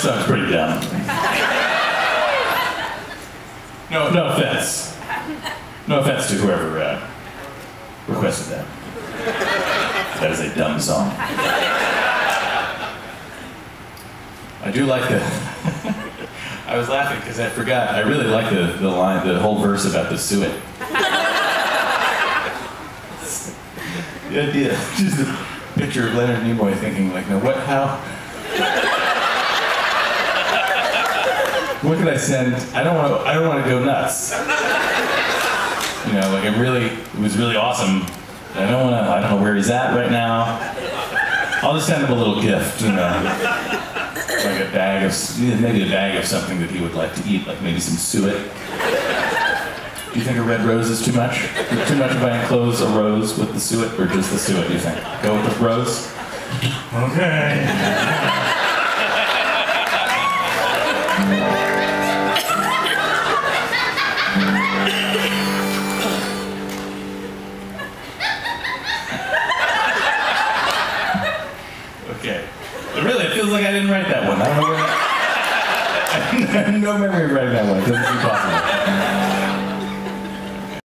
song's pretty dumb. No, no offense. No offense to whoever uh, requested that. That is a dumb song. I do like the. I was laughing because I forgot. I really like the, the line, the whole verse about the suet. the idea, just the picture of Leonard Nimoy thinking, like, no, what, how? What could I send? I don't want to. I don't want to go nuts. You know, like it really, it was really awesome. I don't want to. I don't know where he's at right now. I'll just send him a little gift, you know, like a bag of maybe a bag of something that he would like to eat, like maybe some suet. Do you think a red rose is too much? Is too much if I enclose a rose with the suet, or just the suet? Do you think? Go with the rose. Okay. Feels like I didn't write that one. I don't know where. I have no memory of writing that one. It doesn't seem possible.